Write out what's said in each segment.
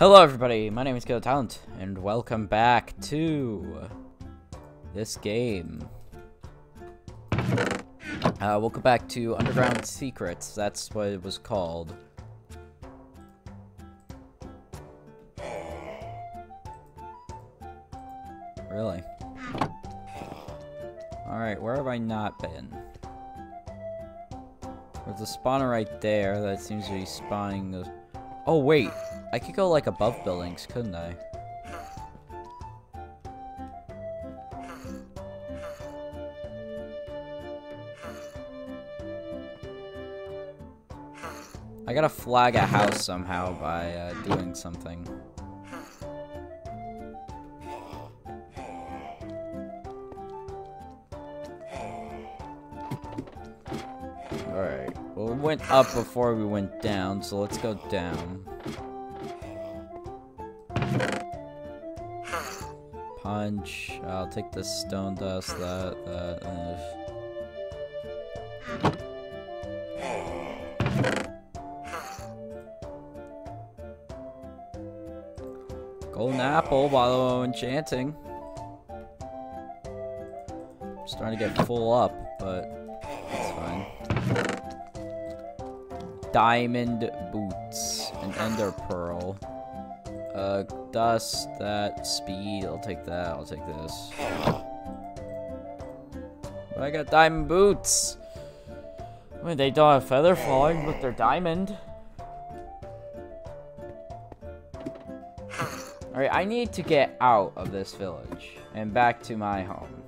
Hello everybody, my name is Killer Talent, and welcome back to this game. Uh, welcome back to Underground Secrets, that's what it was called. Really? Alright, where have I not been? There's a spawner right there that seems to be spawning the... Oh wait, I could go like above buildings, couldn't I? I gotta flag a house somehow by uh, doing something. Alright, well we went up before we went down, so let's go down. I'll take the stone dust, that, that, Golden apple while enchanting. I'm starting to get full up, but it's fine. Diamond boots, an ender pearl. Uh, dust, that, speed, I'll take that, I'll take this. But I got diamond boots! I mean, they don't have feather falling, but they're diamond. Alright, I need to get out of this village and back to my home.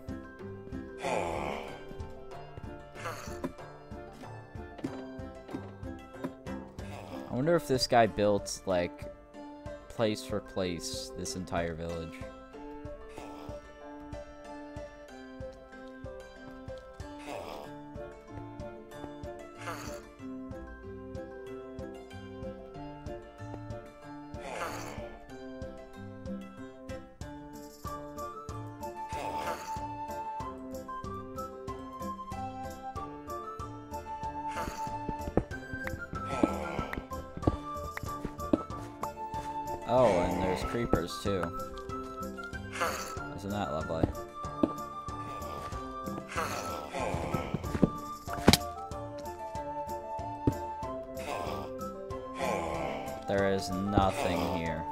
I wonder if this guy built, like, place for place this entire village. Oh, and there's creepers too. Isn't that lovely? There is nothing here.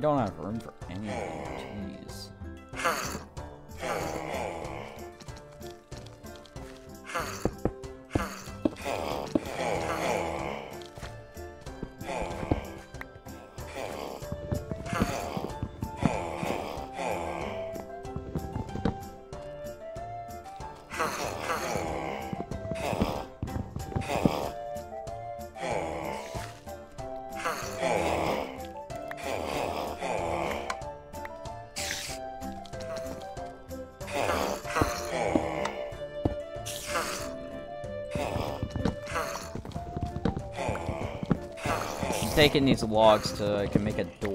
Don't have room for anything, jeez. Taking these logs to can make a door.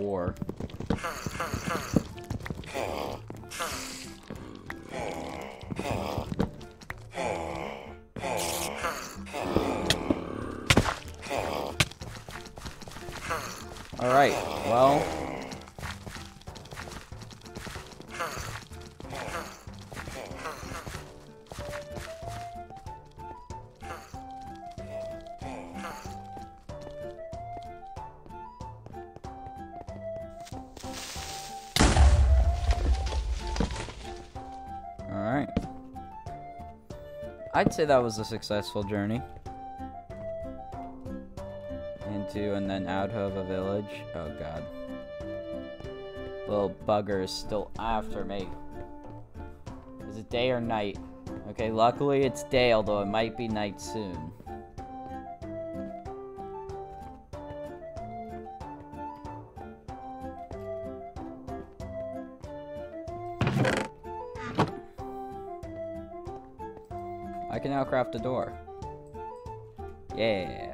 Say that was a successful journey. Into and then out of a village. Oh god. Little bugger is still after me. Is it day or night? Okay, luckily it's day, although it might be night soon. Craft a door. Yeah.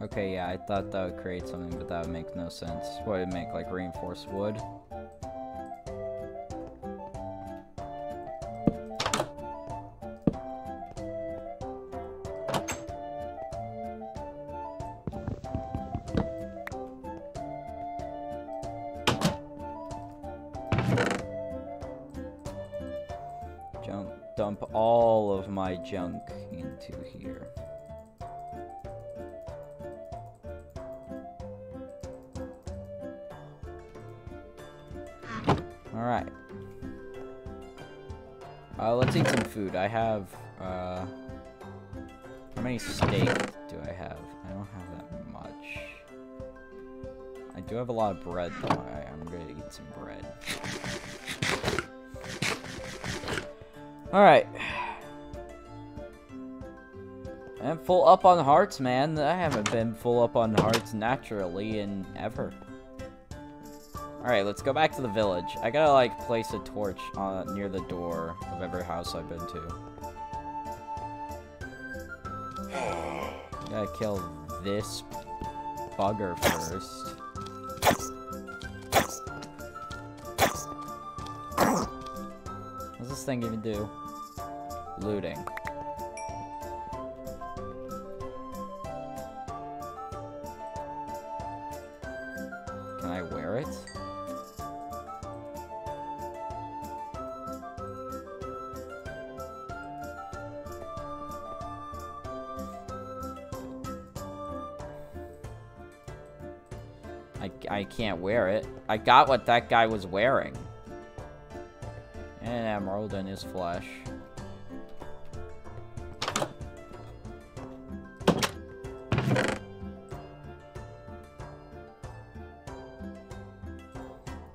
Okay, yeah, I thought that would create something, but that would make no sense. What would it make, like, reinforced wood? Junk into here. Alright. Uh, let's eat some food. I have, uh... How many steak do I have? I don't have that much. I do have a lot of bread, though. I, I'm gonna eat some bread. Alright. I'm full up on hearts, man. I haven't been full up on hearts naturally in ever. Alright, let's go back to the village. I gotta, like, place a torch uh, near the door of every house I've been to. Gotta kill this bugger first. What's this thing even do? Looting. Can't wear it. I got what that guy was wearing. An emerald in his flesh.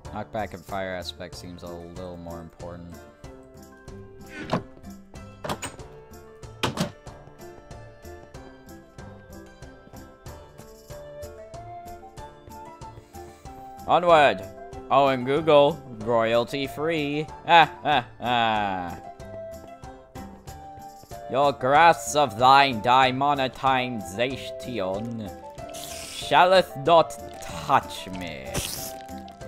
Knockback and fire aspect seems a little more important. Onward! Oh, and Google, royalty free. Ah, ah, ah. Your grass of thine demonetization shalleth not touch me,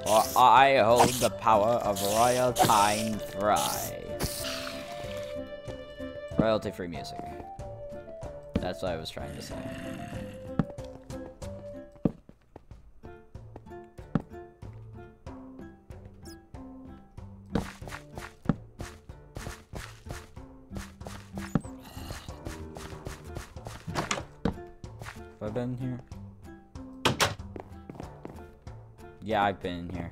for I hold the power of royal time thrive. Royalty free music. That's what I was trying to say. Been here? Yeah, I've been in here.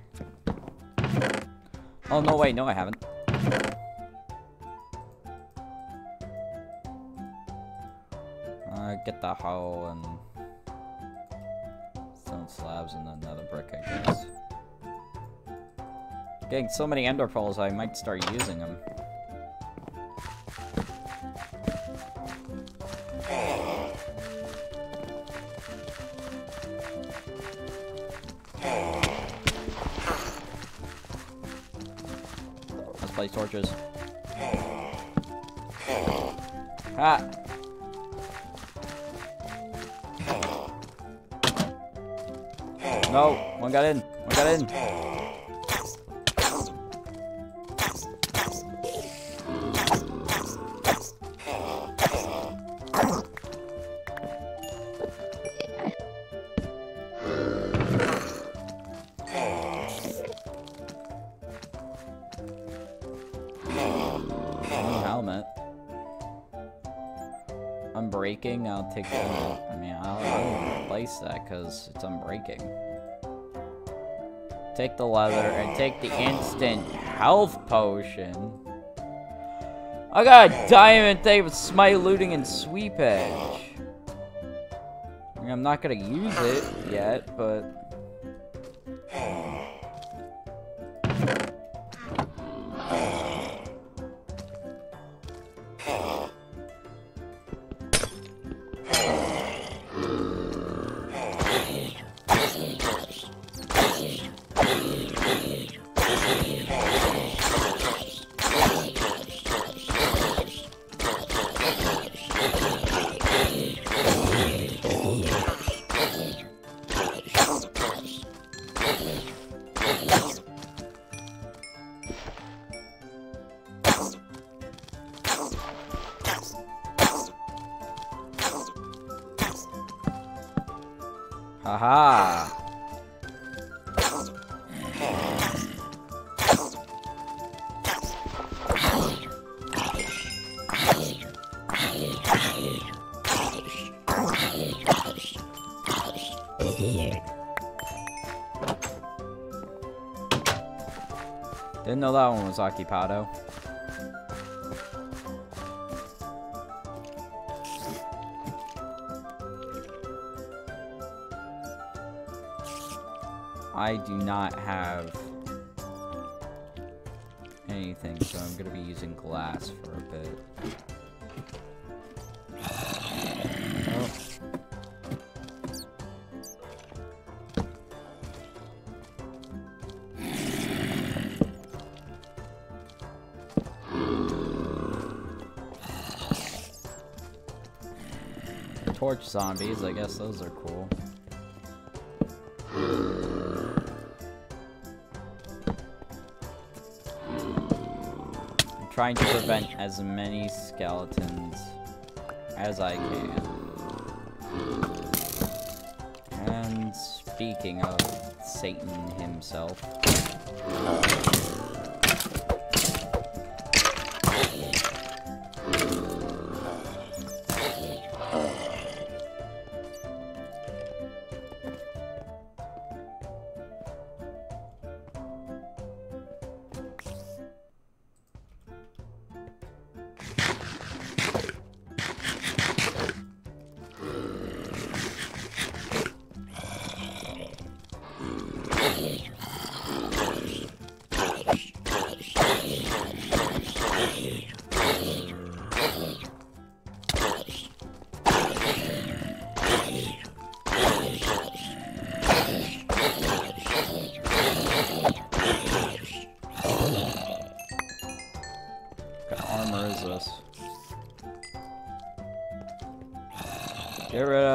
Oh, no, wait, no, I haven't. Uh, get the hoe and stone slabs and another brick, I guess. Getting so many ender pearls, I might start using them. Place torches. Ah! No! One got in! One got in! Unbreaking, I'll take that. I mean, I'll, I'll replace that because it's unbreaking. Take the leather and take the instant health potion. I got a diamond thing with smite looting and sweep edge. I mean, I'm not gonna use it yet, but Didn't know that one was Occupado. I do not have anything, so I'm gonna be using glass for a bit. Zombies, I guess those are cool. I'm trying to prevent as many skeletons as I can. And speaking of Satan himself.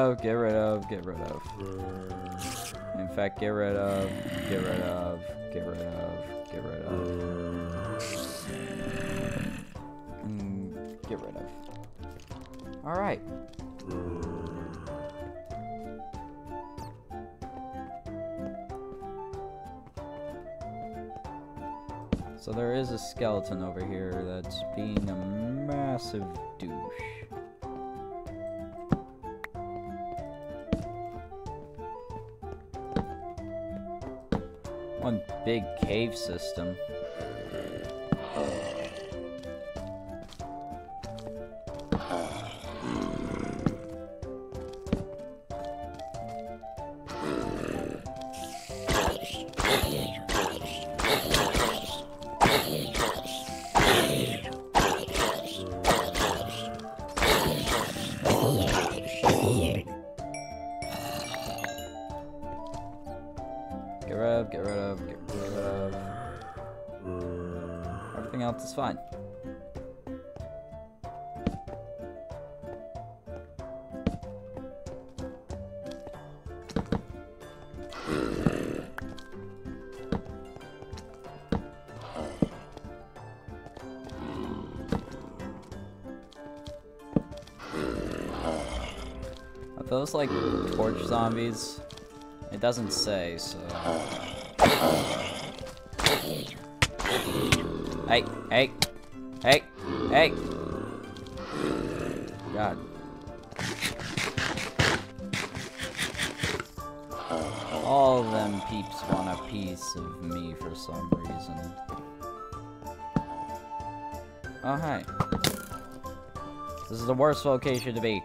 Of, get rid of, get rid of. In fact, get rid of, get rid of, get rid of, get rid of. Mm, get rid of. Alright. So there is a skeleton over here that's being a massive douche. Big cave system. Those like torch zombies? It doesn't say, so. Hey, hey, hey, hey! God. All them peeps want a piece of me for some reason. Oh, hi. This is the worst location to be.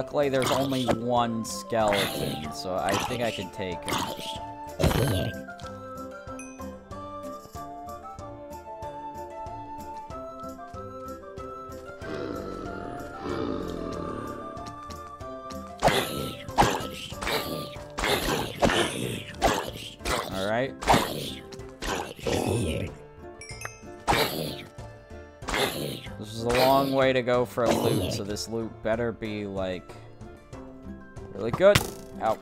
Luckily, there's only one skeleton, so I think I can take him. To go for a loot, so this loot better be, like, really good. Ow.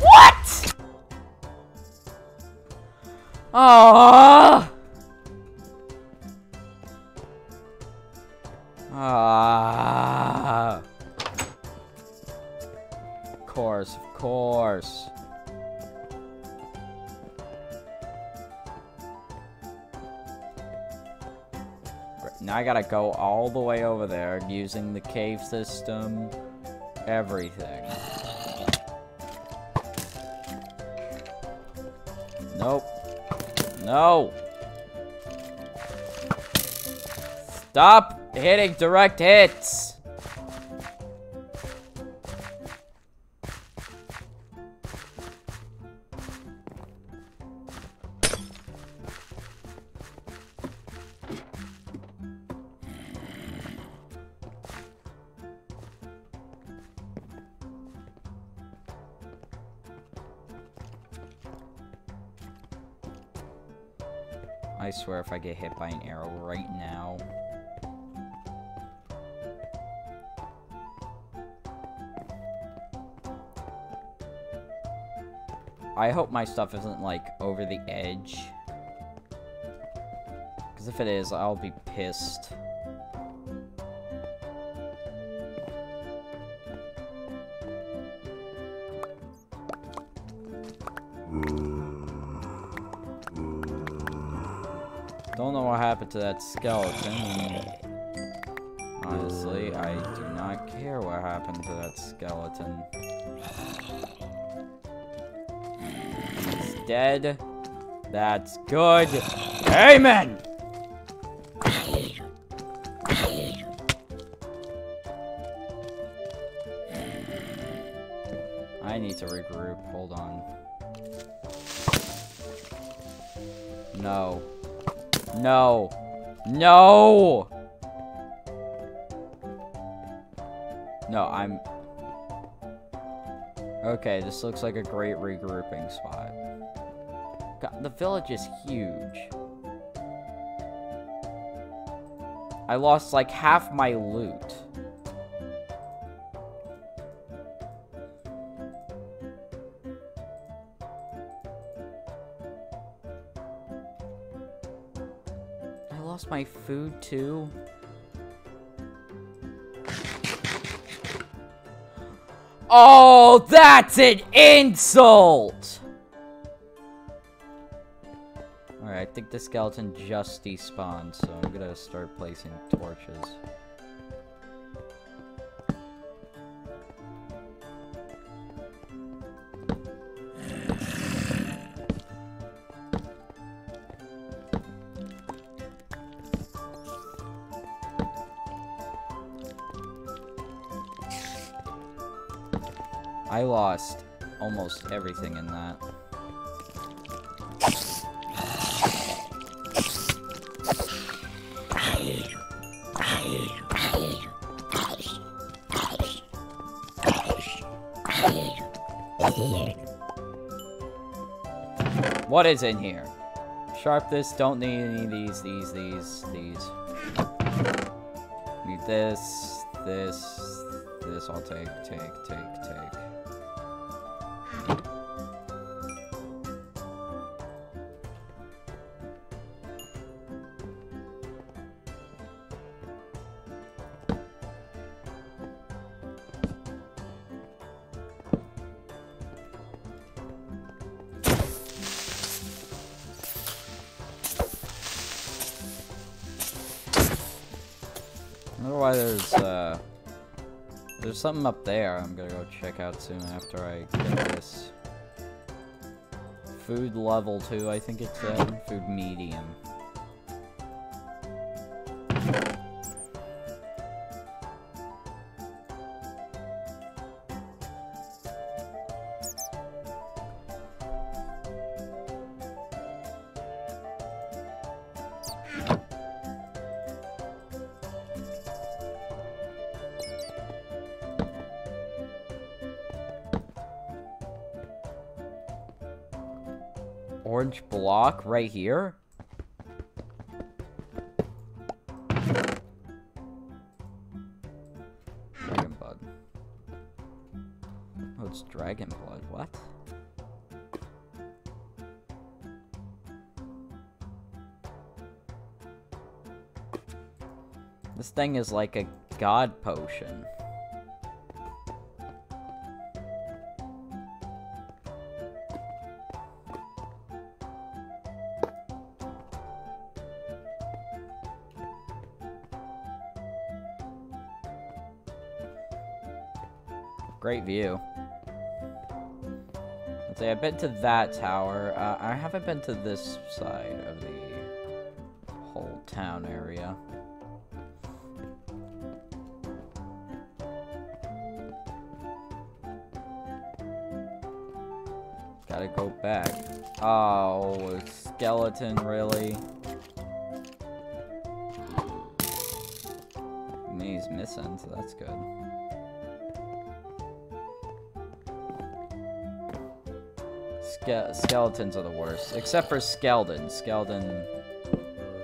What?! Oh! Ah! Of course, of course. Now I gotta go all the way over there using the cave system. Everything. Nope. No! Stop hitting direct hits! Get hit by an arrow right now. I hope my stuff isn't, like, over the edge. Because if it is, I'll be pissed. To that skeleton. Honestly, I do not care what happened to that skeleton. He's dead. That's good. Amen! I need to regroup. Hold on. No. No. No! No, I'm... Okay, this looks like a great regrouping spot. God, the village is huge. I lost like half my loot. My food too. Oh, that's an insult! Alright, I think the skeleton just despawned, so I'm gonna start placing torches. Lost almost everything in that. What is in here? Sharp this, don't need any of these, these, these, these. Need this, this, this I'll take, take, take, take. There's something up there I'm gonna go check out soon after I get this. Food level 2, I think it's said. Food medium. orange block right here? Dragon blood. Oh, it's dragon blood. What? This thing is like a god potion. Great view. Let's say I've been to that tower. Uh, I haven't been to this side of the whole town area. Gotta go back. Oh, a skeleton, really? He's missing, so that's good. Ske skeletons are the worst. Except for Skeldon. Skeldon...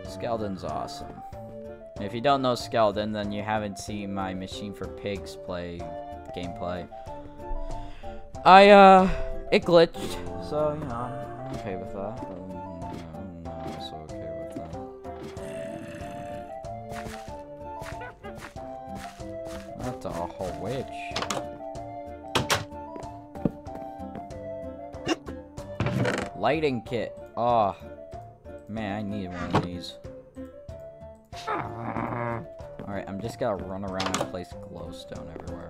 Skeldon's awesome. If you don't know Skeldon, then you haven't seen my Machine for Pigs play gameplay. I, uh... It glitched, so, you know, I'm okay with that. Um, okay with that. That's a whole witch. Lighting kit. Oh, man, I need one of these. Alright, I'm just gonna run around and place glowstone everywhere.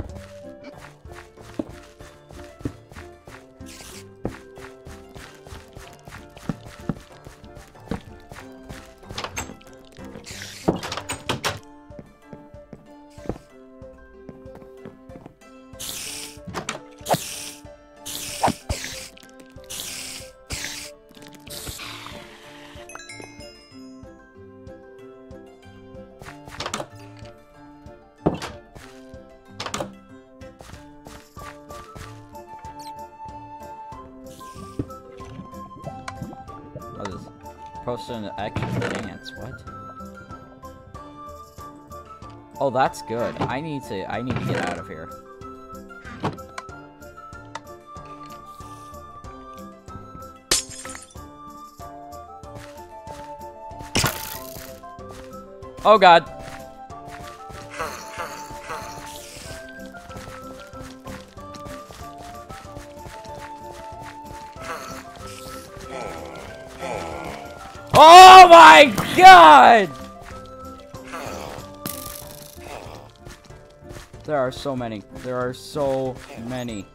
Posted an extra dance. What? Oh, that's good. I need to. I need to get out of here. Oh God. God! There are so many. There are so many.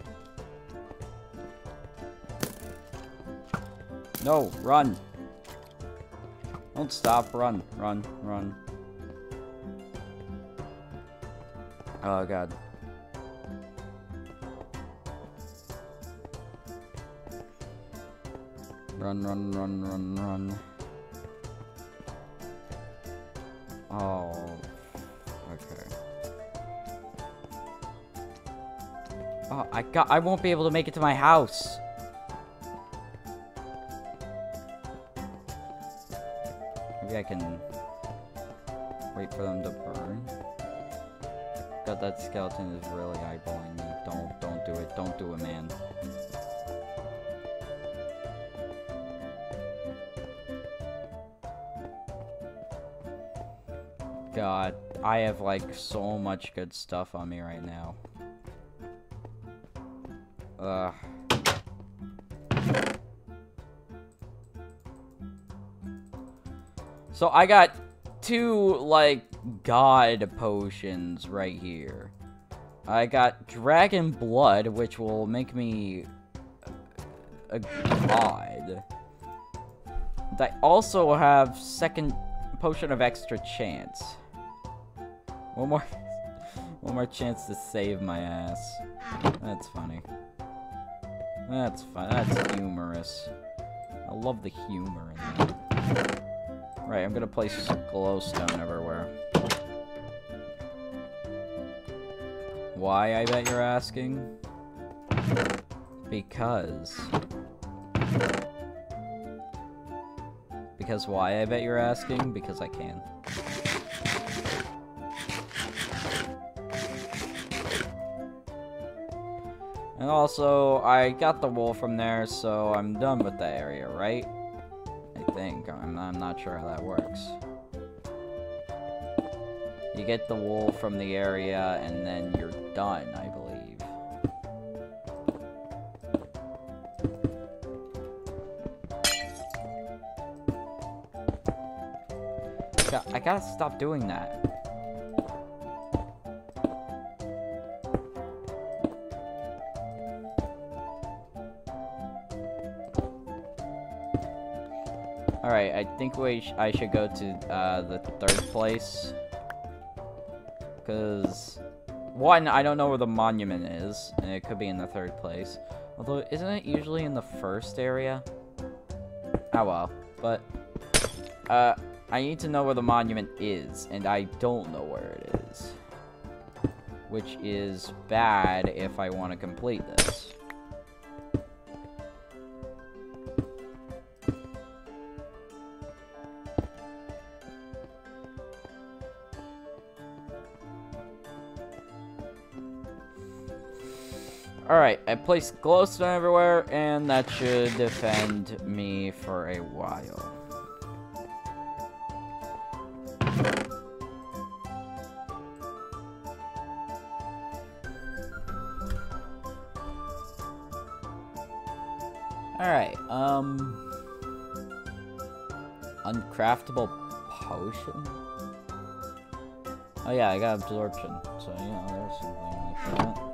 No, run. Don't stop, run, run, run. Oh god. Run, run, run, run, run. Oh. Okay. Oh, I got- I won't be able to make it to my house. Like so much good stuff on me right now. Ugh. So I got two, like, god potions right here. I got dragon blood, which will make me uh, a god. I also have second potion of extra chance. One more, one more chance to save my ass. That's funny. That's fun. That's humorous. I love the humor in that. Right, I'm gonna place glowstone everywhere. Why, I bet you're asking? Because... Because why, I bet you're asking? Because I can. And also, I got the wool from there, so I'm done with that area, right? I think. I'm, I'm not sure how that works. You get the wool from the area, and then you're done, I believe. I gotta stop doing that. I think we sh I should go to uh, the third place. Because, one, I don't know where the monument is, and it could be in the third place. Although, isn't it usually in the first area? Oh well, but, uh, I need to know where the monument is, and I don't know where it is. Which is bad if I want to complete this. Alright, I placed glowstone everywhere, and that should defend me for a while. Alright, um... Uncraftable potion? Oh yeah, I got absorption, so you know, there's something like that.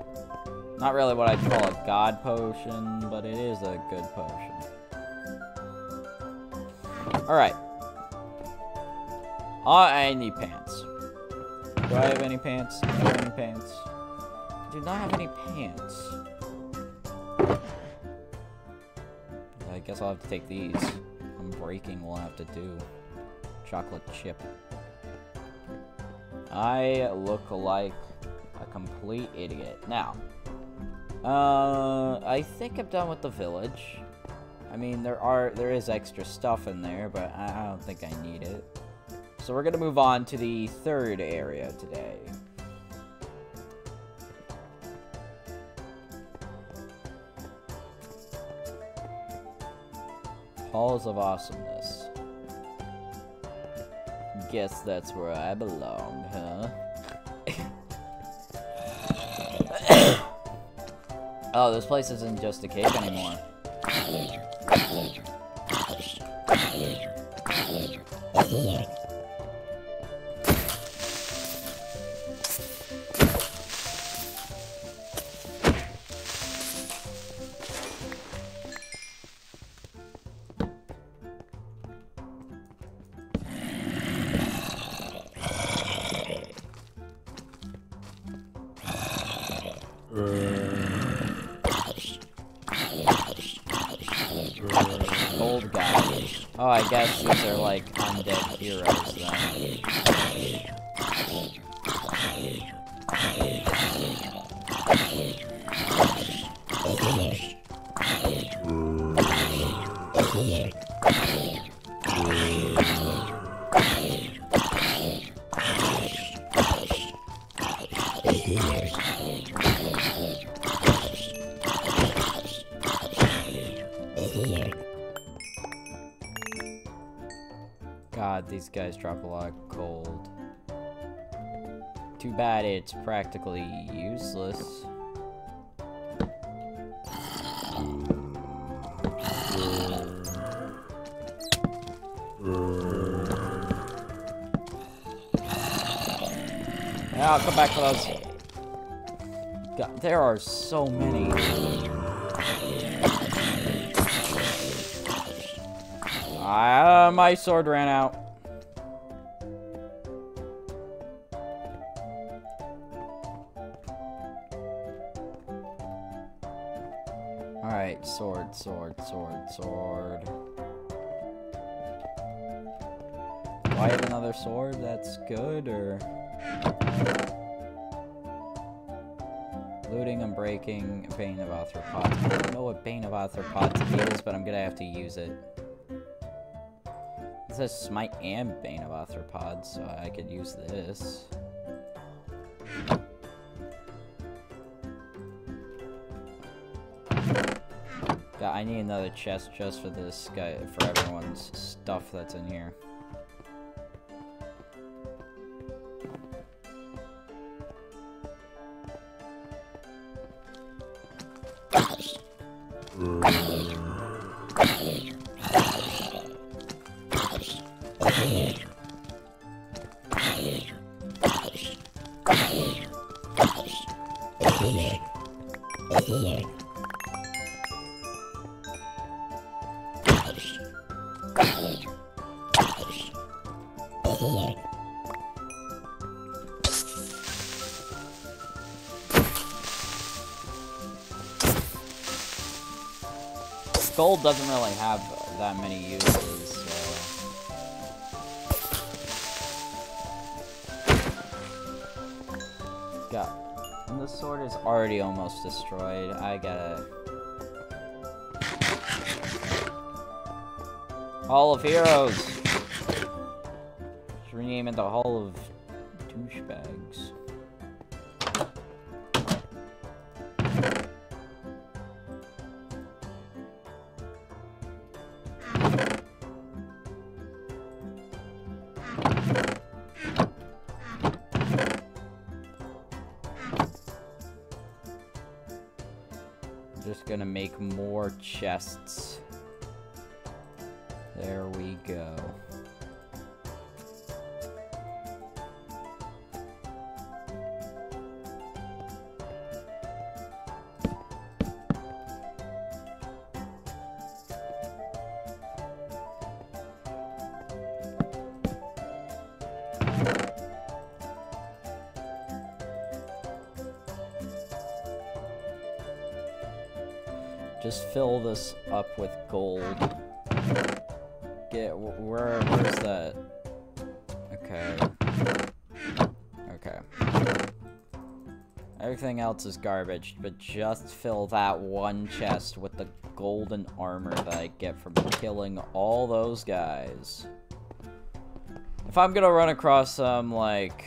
Not really what I'd call a god potion, but it is a good potion. Alright. I need pants. Do I have any pants? Do I have any pants? I do not have any pants. I guess I'll have to take these. Unbreaking will have to do. Chocolate chip. I look like a complete idiot. Now, uh, I think I'm done with the village. I mean, there are there is extra stuff in there, but I, I don't think I need it. So we're gonna move on to the third area today. Halls of Awesomeness. Guess that's where I belong, huh? Oh, this place isn't just a cave anymore. Oh, guess these are like undead heroes these guys drop a lot of gold. Too bad it's practically useless. I'll come back for those. God, there are so many. Uh, my sword ran out. Sword, sword, sword. sword. Do I have another sword that's good, or... Looting and breaking Bane of Arthropods. I don't know what Bane of Arthropods is, but I'm gonna have to use it. It says Smite and Bane of Arthropods, so I could use this. I need another chest just for this guy, for everyone's stuff that's in here. Doesn't really have that many uses, so... God. And the sword is already almost destroyed. I gotta... Hall of Heroes! Rename it the Hall of more Just fill this up with gold. Get where? Where's that? Okay. Okay. Everything else is garbage, but just fill that one chest with the golden armor that I get from killing all those guys. If I'm gonna run across some like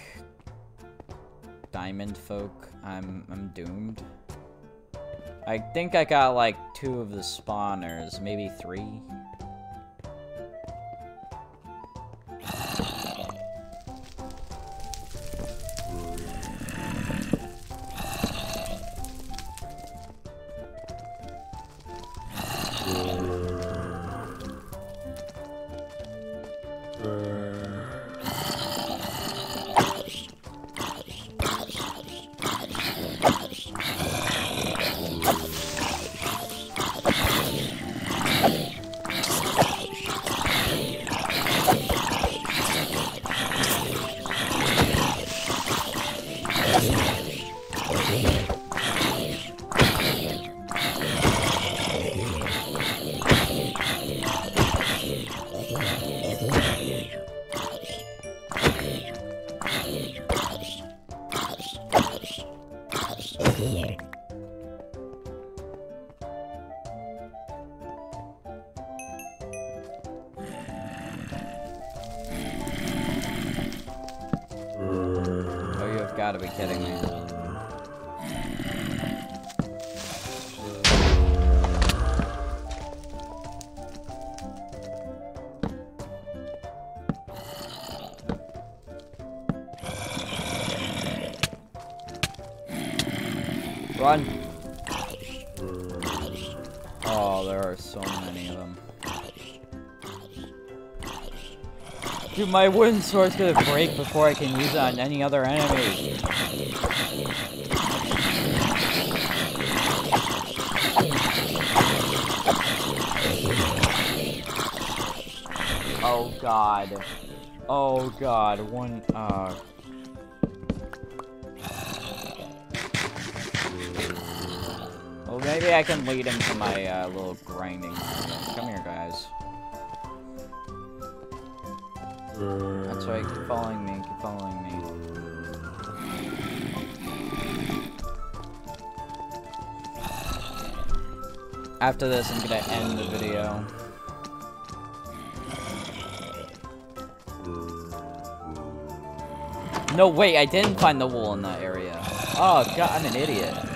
diamond folk, I'm I'm doomed. I think I got like two of the spawners, maybe three. Oh, Oh, there are so many of them. Dude, my wooden sword's gonna break before I can use it on any other enemy. Oh god. Oh god, one, uh... maybe I can lead him to my, uh, little grinding. Come here, guys. That's right, keep following me, keep following me. After this, I'm gonna end the video. No, wait, I didn't find the wool in that area. Oh, god, I'm an idiot.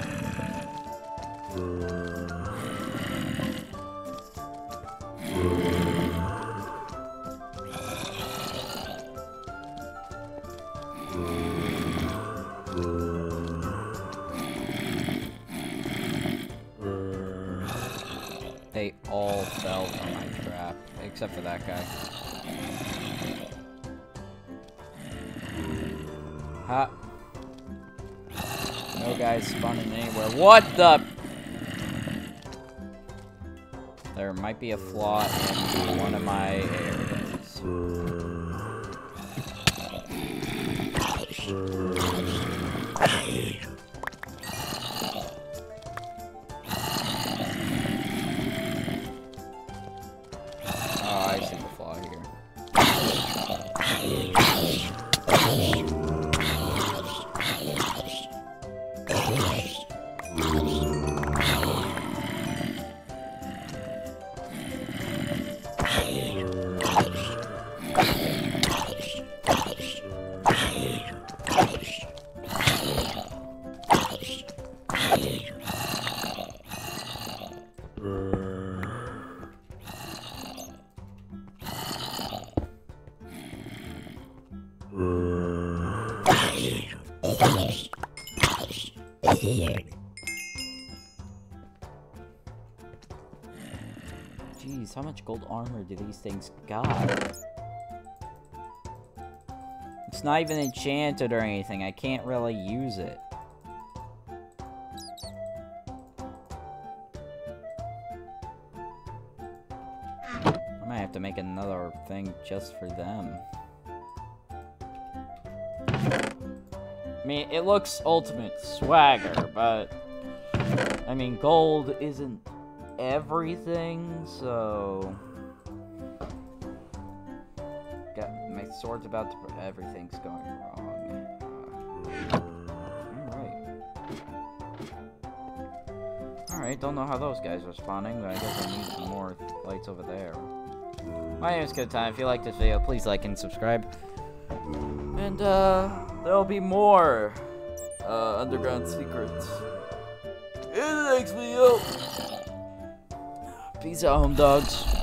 Except for that guy. Ha. No guys spawning anywhere. What the? There might be a flaw in one of my areas. Jeez, how much gold armor do these things got? It's not even enchanted or anything. I can't really use it. I might have to make another thing just for them. Mean, it looks ultimate swagger, but... I mean, gold isn't everything, so... Got my sword's about to... Everything's going wrong. Uh, Alright. Alright, don't know how those guys are spawning, but I guess I need some more lights over there. My name is Good Time. If you like this video, please like and subscribe. And, uh, there'll be more, uh, underground secrets in the next video. Peace out, home dogs.